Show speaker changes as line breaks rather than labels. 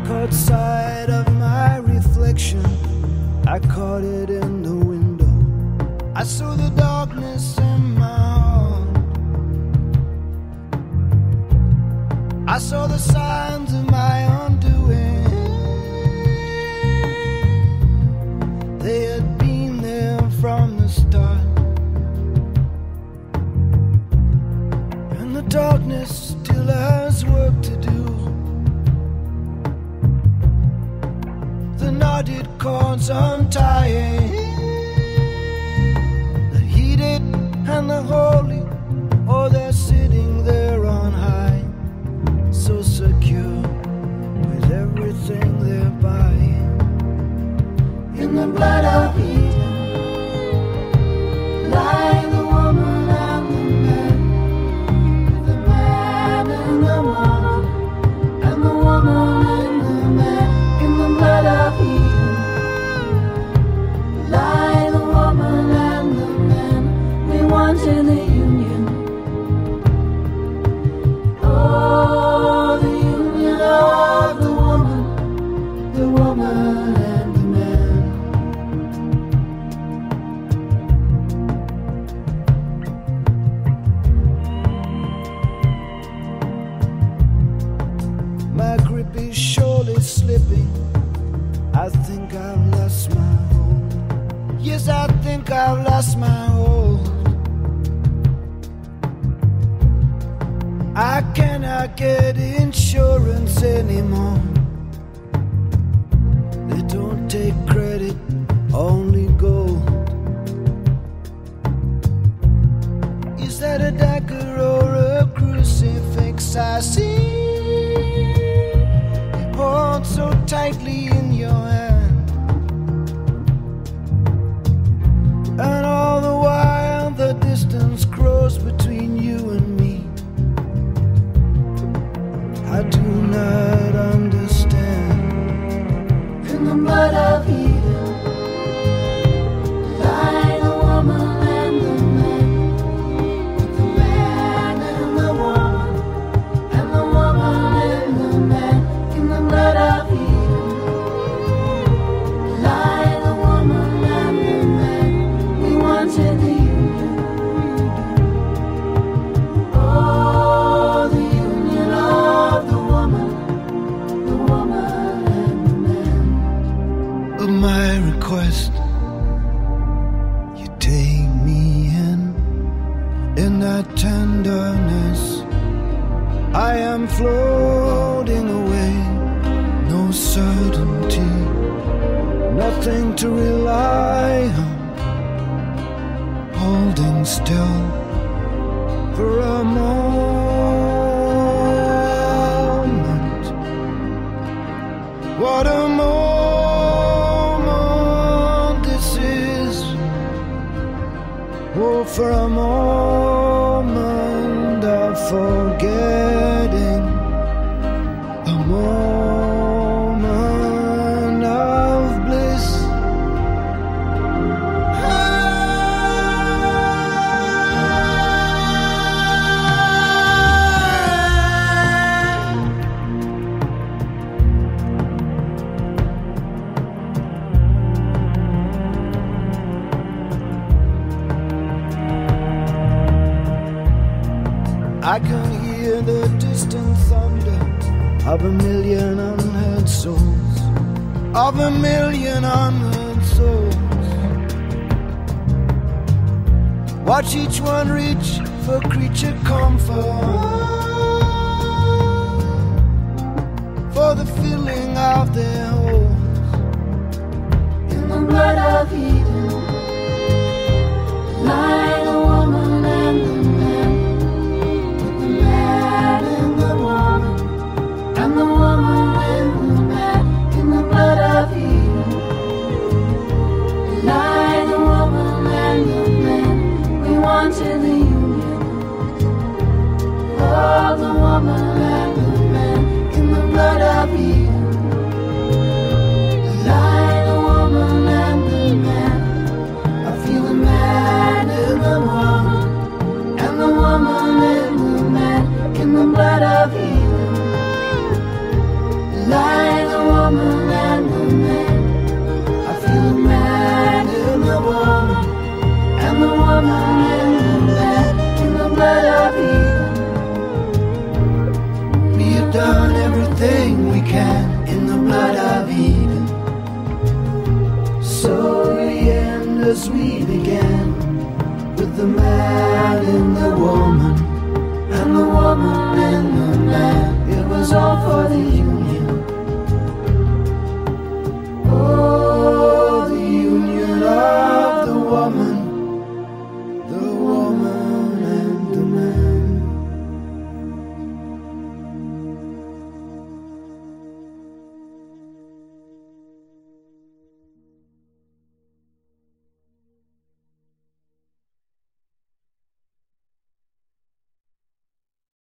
outside of my reflection. I caught it in the window. I saw the darkness knotted cords untying. The heated and the holy, I think I've lost my hold. Yes, I think I've lost my hold. I cannot get insurance anymore. They don't take credit, only gold. Is that a dagger or a crucifix I see? I do not understand. In the blood that tenderness. I am floating away, no certainty, nothing to rely on, holding still for a moment. What a moment this is. Oh, for a moment of I can hear the distant thunder of a million unheard souls, of a million unheard souls. Watch each one reach for creature comfort, for the filling of their as we began with the man and the woman and the woman and the man. It was all for the union.